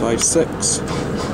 5, 6.